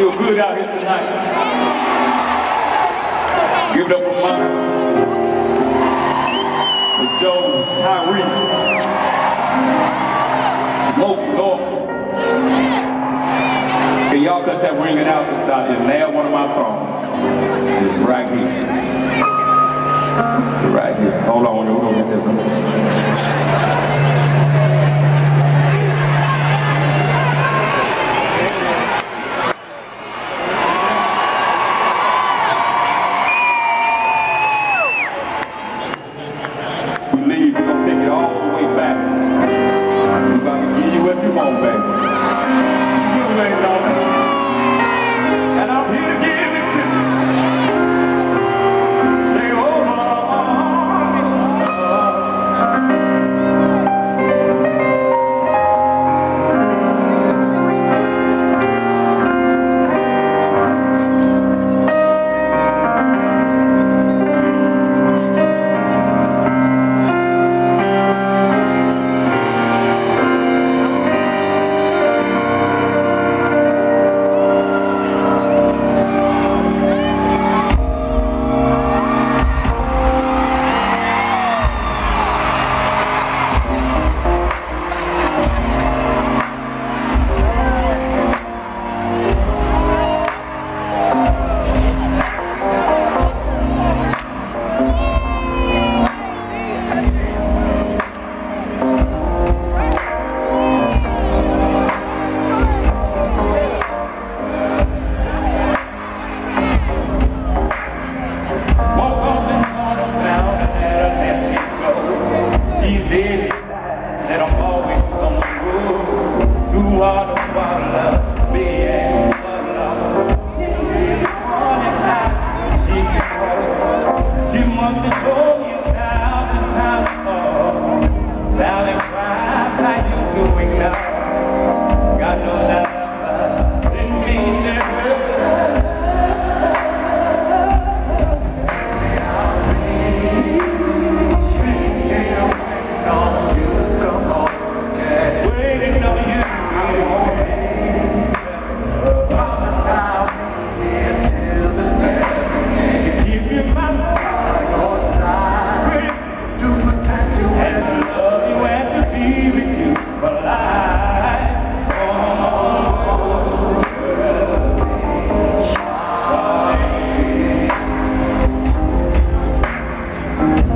feel good out here tonight. Give it up for Mike, for Joe, Tyree, Smokie Norful. Can y'all cut that ringing out this night and nail one of my songs? It's right here. Right here. Hold on, hold on, hold on. Road. Too hard to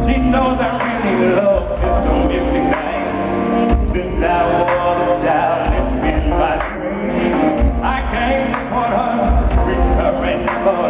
She knows I really love this so music night. Since I was a child, it's been my dream. I can't support her, treat her and.